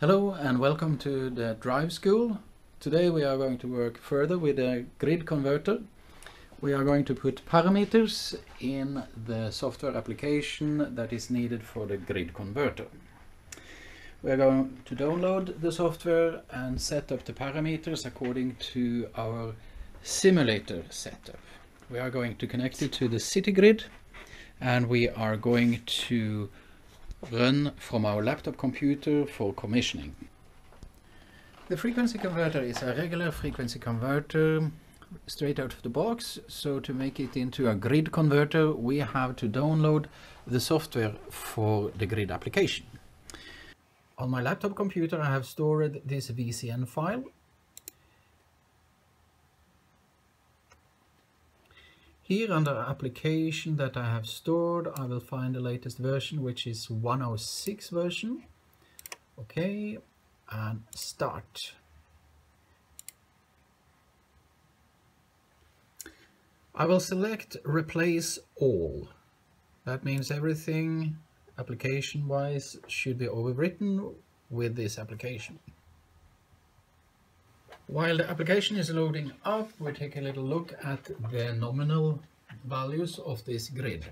Hello and welcome to the Drive School. Today we are going to work further with a grid converter. We are going to put parameters in the software application that is needed for the grid converter. We are going to download the software and set up the parameters according to our simulator setup. We are going to connect it to the city grid and we are going to run from our laptop computer for commissioning. The frequency converter is a regular frequency converter straight out of the box. So to make it into a grid converter, we have to download the software for the grid application. On my laptop computer, I have stored this VCN file. Here under application that I have stored, I will find the latest version, which is 106 version. Okay, and start. I will select replace all. That means everything application wise should be overwritten with this application. While the application is loading up, we take a little look at the nominal values of this grid.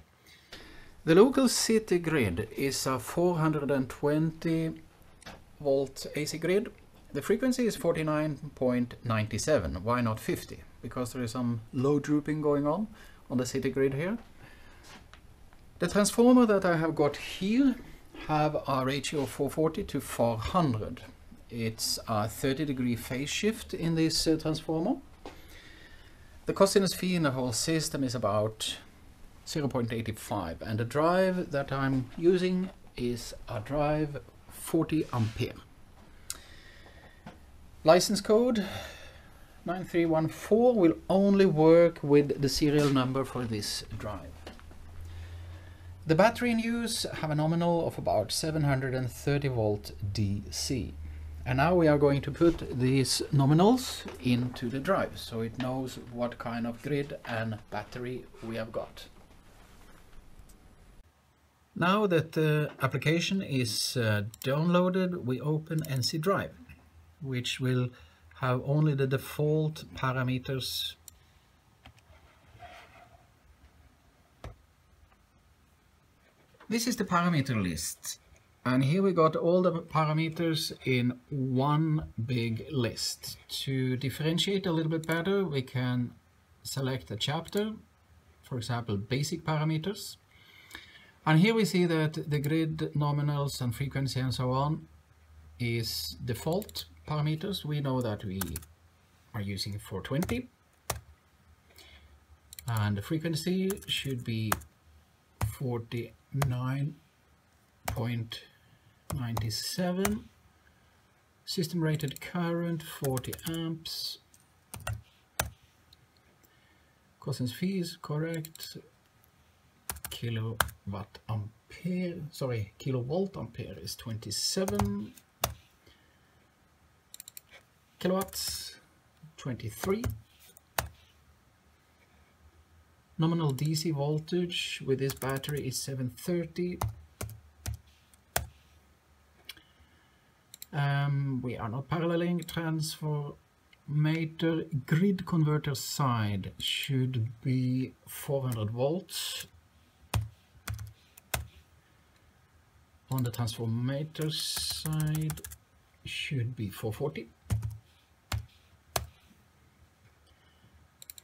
The local city grid is a 420 volt AC grid. The frequency is 49.97. Why not 50? Because there is some load drooping going on on the city grid here. The transformer that I have got here have a ratio of 440 to 400. It's a 30 degree phase shift in this uh, transformer. The cosinus phi in the whole system is about 0.85 and the drive that I'm using is a drive 40 ampere. License code 9314 will only work with the serial number for this drive. The battery in use have a nominal of about 730 volt DC. And now we are going to put these nominals into the drive so it knows what kind of grid and battery we have got. Now that the application is uh, downloaded, we open NC Drive, which will have only the default parameters This is the parameter list. And here we got all the parameters in one big list. To differentiate a little bit better, we can select a chapter, for example, basic parameters. And here we see that the grid nominals and frequency and so on is default parameters. We know that we are using 420. And the frequency should be 49.97. System rated current 40 amps. Cosinus phi is correct kilowatt ampere, sorry, kilovolt ampere is 27 kilowatts, 23. Nominal DC voltage with this battery is 730. Um, we are not paralleling. Transformator grid converter side should be 400 volts. On the transformator side should be 440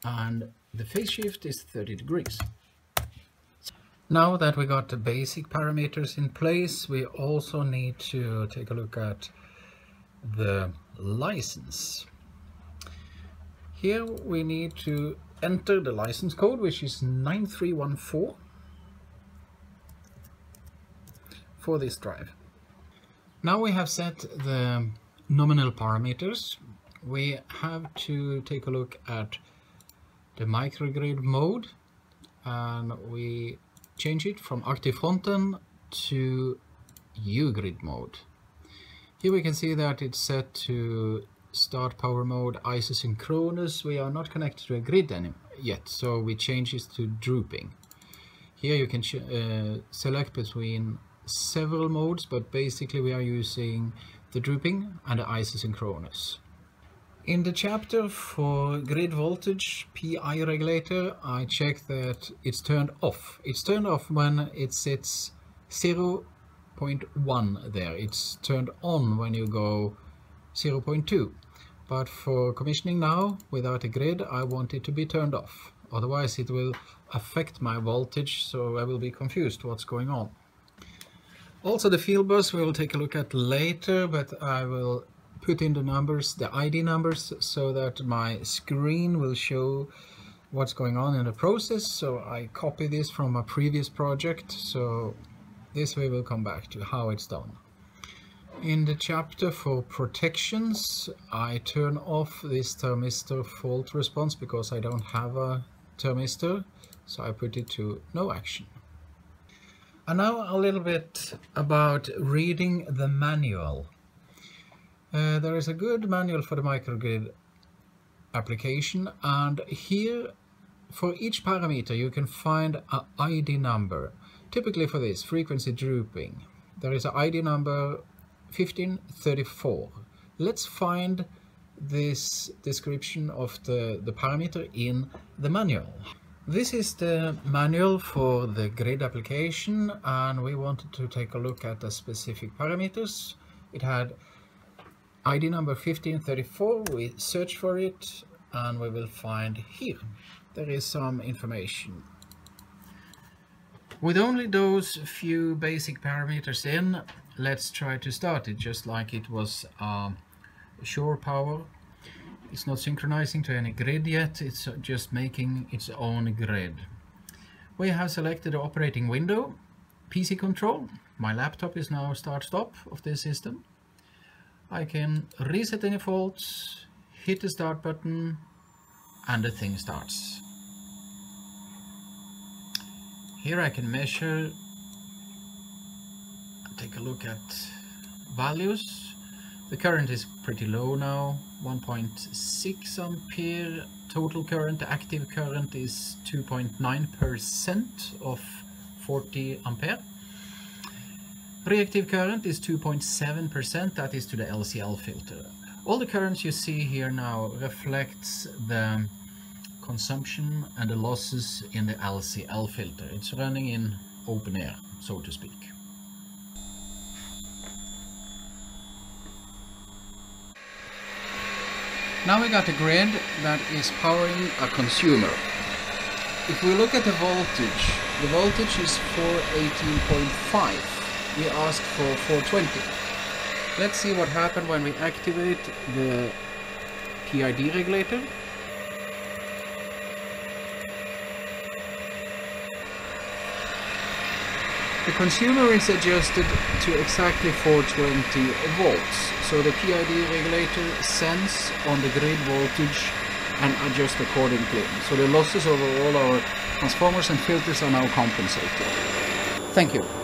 and the phase shift is 30 degrees now that we got the basic parameters in place we also need to take a look at the license here we need to enter the license code which is 9314 for this drive. Now we have set the nominal parameters. We have to take a look at the microgrid mode and we change it from active frontend to UGrid mode. Here we can see that it's set to start power mode isosynchronous. We are not connected to a grid any yet, so we change it to drooping. Here you can uh, select between several modes, but basically we are using the drooping and the isosynchronous. In the chapter for grid voltage PI regulator, I check that it's turned off. It's turned off when it sits 0.1 there. It's turned on when you go 0.2. But for commissioning now, without a grid, I want it to be turned off. Otherwise it will affect my voltage, so I will be confused what's going on. Also the field bus we will take a look at later, but I will put in the numbers, the ID numbers, so that my screen will show what's going on in the process. So I copy this from a previous project, so this way we'll come back to how it's done. In the chapter for protections, I turn off this thermistor fault response because I don't have a thermistor, so I put it to no action. And now a little bit about reading the manual. Uh, there is a good manual for the microgrid application and here for each parameter you can find an ID number. Typically for this, frequency drooping, there is an ID number 1534. Let's find this description of the, the parameter in the manual. This is the manual for the grid application and we wanted to take a look at the specific parameters. It had ID number 1534, we search for it and we will find here. There is some information. With only those few basic parameters in, let's try to start it just like it was uh, shore power. It's not synchronizing to any grid yet, it's just making its own grid. We have selected the operating window, PC control. My laptop is now start-stop of this system. I can reset any faults, hit the start button and the thing starts. Here I can measure, take a look at values. The current is pretty low now, 1.6 ampere. Total current, active current is 2.9% of 40 ampere. Reactive current is 2.7%, that is to the LCL filter. All the currents you see here now reflects the consumption and the losses in the LCL filter. It's running in open air, so to speak. Now we got a grid that is powering a consumer. If we look at the voltage, the voltage is 418.5 we ask for 420. Let's see what happened when we activate the PID regulator. The consumer is adjusted to exactly 420 volts, so the PID regulator sends on the grid voltage and adjusts accordingly. So the losses over all our transformers and filters are now compensated. Thank you.